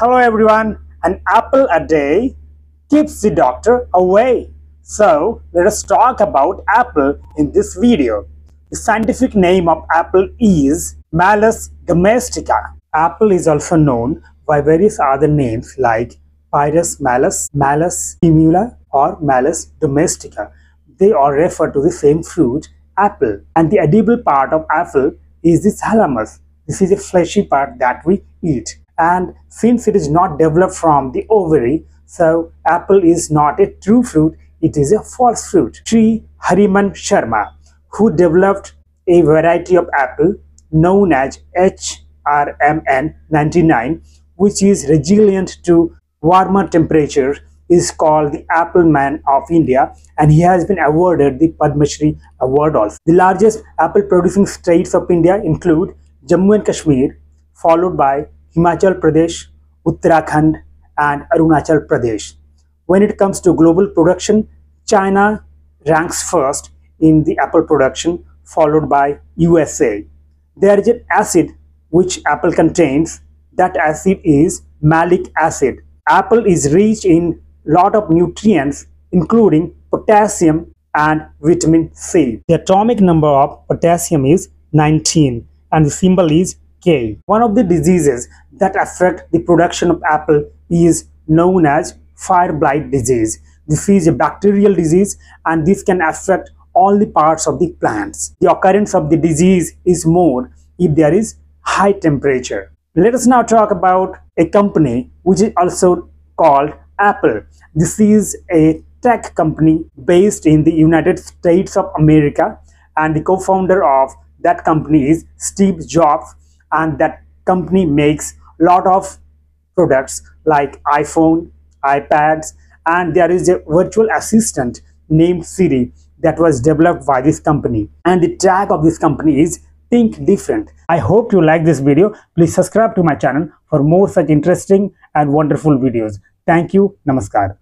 Hello everyone, an apple a day keeps the doctor away. So let us talk about apple in this video. The scientific name of apple is Malus domestica. Apple is also known by various other names like Pyrus malus, Malus pumila or Malus domestica. They all refer to the same fruit, apple. And the edible part of apple is the thalamus. This is a fleshy part that we eat. And since it is not developed from the ovary, so apple is not a true fruit, it is a false fruit. Sri Hariman Sharma, who developed a variety of apple known as HRMN99, which is resilient to warmer temperature, is called the Apple Man of India and he has been awarded the Padma Shri award also. The largest apple producing states of India include Jammu and Kashmir, followed by Himachal Pradesh, Uttarakhand and Arunachal Pradesh. When it comes to global production, China ranks first in the apple production followed by USA. There is an acid which apple contains. That acid is malic acid. Apple is rich in lot of nutrients including potassium and vitamin C. The atomic number of potassium is 19 and the symbol is One of the diseases that affect the production of apple is known as fire blight disease. This is a bacterial disease and this can affect all the parts of the plants. The occurrence of the disease is more if there is high temperature. Let us now talk about a company which is also called Apple. This is a tech company based in the United States of America and the co-founder of that company is Steve Jobs and that company makes a lot of products like iPhone, iPads and there is a virtual assistant named Siri that was developed by this company. And the tag of this company is think different. I hope you like this video. Please subscribe to my channel for more such interesting and wonderful videos. Thank you. Namaskar